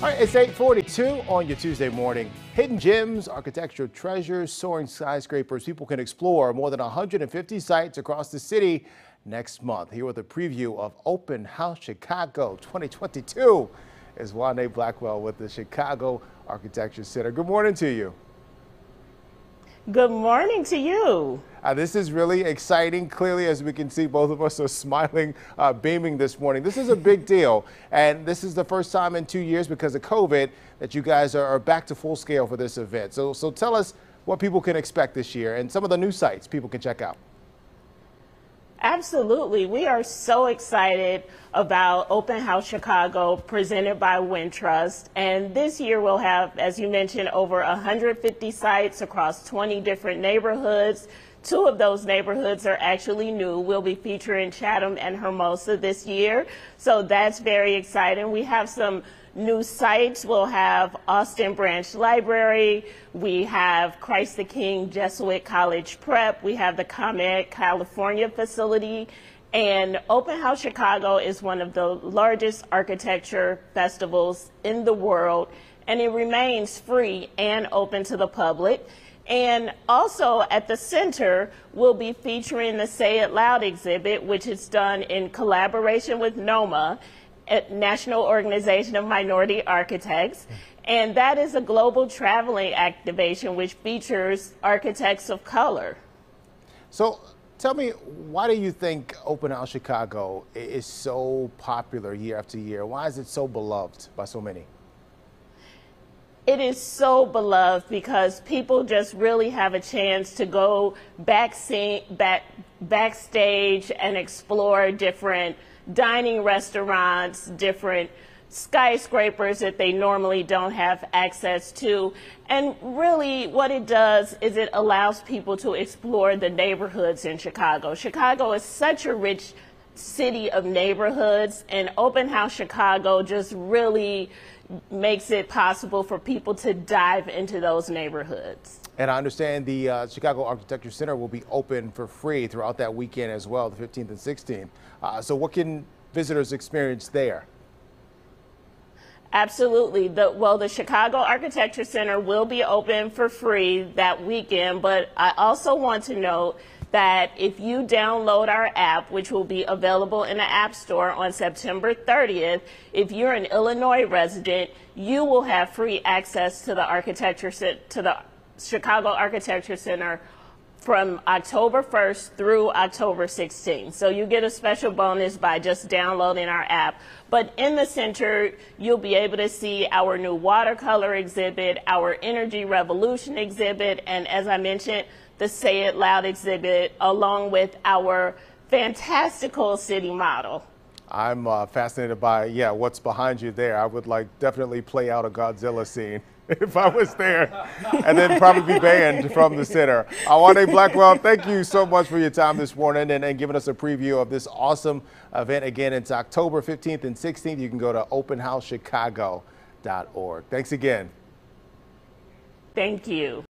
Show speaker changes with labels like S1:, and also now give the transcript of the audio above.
S1: All right, it's 842 on your Tuesday morning. Hidden gems, architectural treasures, soaring skyscrapers. People can explore more than 150 sites across the city next month. Here with a preview of Open House Chicago 2022 is Wande Blackwell with the Chicago Architecture Center. Good morning to you.
S2: Good morning to you.
S1: Uh, this is really exciting. Clearly, as we can see, both of us are smiling, uh, beaming this morning. This is a big deal. And this is the first time in two years because of COVID that you guys are, are back to full scale for this event. So, so tell us what people can expect this year and some of the new sites people can check out.
S2: Absolutely. We are so excited about Open House Chicago presented by Wintrust. And this year we'll have, as you mentioned, over 150 sites across 20 different neighborhoods. Two of those neighborhoods are actually new. We'll be featuring Chatham and Hermosa this year. So that's very exciting. We have some new sites. We'll have Austin Branch Library. We have Christ the King Jesuit College Prep. We have the ComEd California facility. And Open House Chicago is one of the largest architecture festivals in the world, and it remains free and open to the public. And also at the center, we'll be featuring the Say It Loud exhibit, which is done in collaboration with NOMA. National Organization of Minority Architects. And that is a global traveling activation which features architects of color.
S1: So tell me, why do you think Open House Chicago is so popular year after year? Why is it so beloved by so many?
S2: It is so beloved because people just really have a chance to go back, back backstage and explore different dining restaurants, different skyscrapers that they normally don't have access to. And really what it does is it allows people to explore the neighborhoods in Chicago. Chicago is such a rich city of neighborhoods and Open House Chicago just really makes it possible for people to dive into those neighborhoods.
S1: And I understand the uh, Chicago Architecture Center will be open for free throughout that weekend as well, the 15th and 16th. Uh, so what can visitors experience there?
S2: Absolutely. The, well, the Chicago Architecture Center will be open for free that weekend, but I also want to note that if you download our app, which will be available in the App Store on September 30th, if you're an Illinois resident, you will have free access to the architecture to the Chicago Architecture Center from October 1st through October 16th. So you get a special bonus by just downloading our app. But in the center, you'll be able to see our new watercolor exhibit, our energy revolution exhibit, and as I mentioned, the Say It Loud exhibit, along with our fantastical city model.
S1: I'm uh, fascinated by, yeah, what's behind you there. I would like definitely play out a Godzilla scene if I was there and then probably be banned from the center. Wande Blackwell, thank you so much for your time this morning and, and giving us a preview of this awesome event. Again, it's October 15th and 16th. You can go to openhousechicago.org. Thanks again.
S2: Thank you.